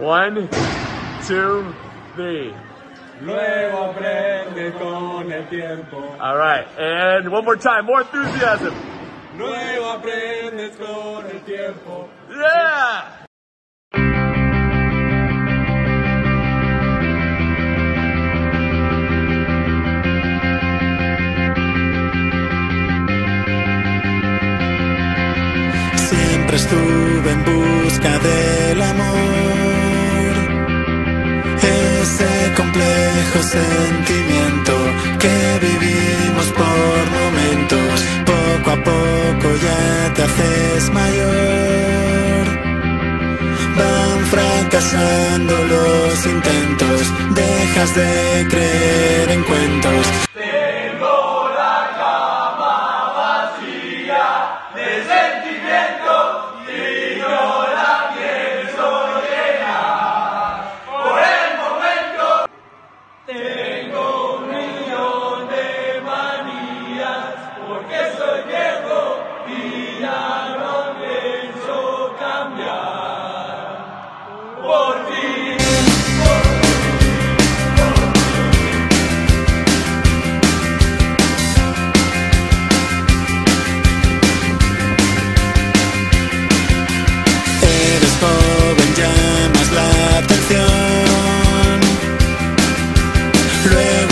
One, two, three. Luego aprendes con el tiempo. All right, and one more time, more enthusiasm. Luego aprendes con el tiempo. Yeah! Siempre estuve en busca complejo sentimiento que vivimos por momentos. Poco a poco ya te haces mayor. Van fracasando los intentos. Dejas de creer en cuentos. Por ti. Three.